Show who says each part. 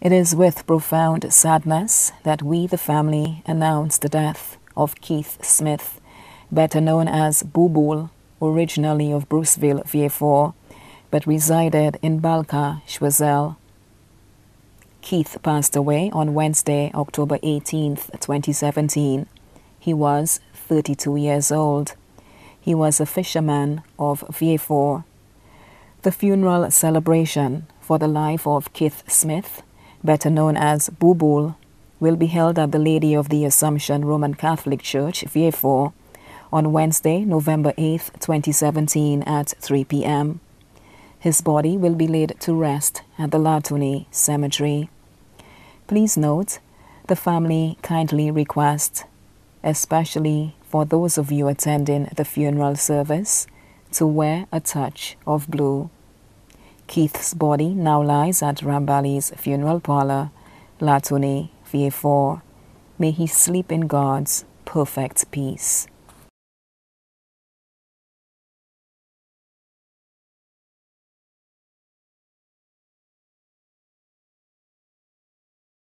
Speaker 1: It is with profound sadness that we, the family, announce the death of Keith Smith, better known as Boo originally of Bruceville, Vieux Fort, but resided in Balka, Choiseul. Keith passed away on Wednesday, October 18, 2017. He was 32 years old. He was a fisherman of Vieux Fort. The funeral celebration for the life of Keith Smith better known as Bubul, will be held at the Lady of the Assumption Roman Catholic Church, Vieux on Wednesday, November 8, 2017 at 3 p.m. His body will be laid to rest at the Latuni Cemetery. Please note, the family kindly request, especially for those of you attending the funeral service, to wear a touch of blue. Keith's body now lies at Rambali's funeral parlor, Latuni, Vieux May he sleep in God's perfect peace.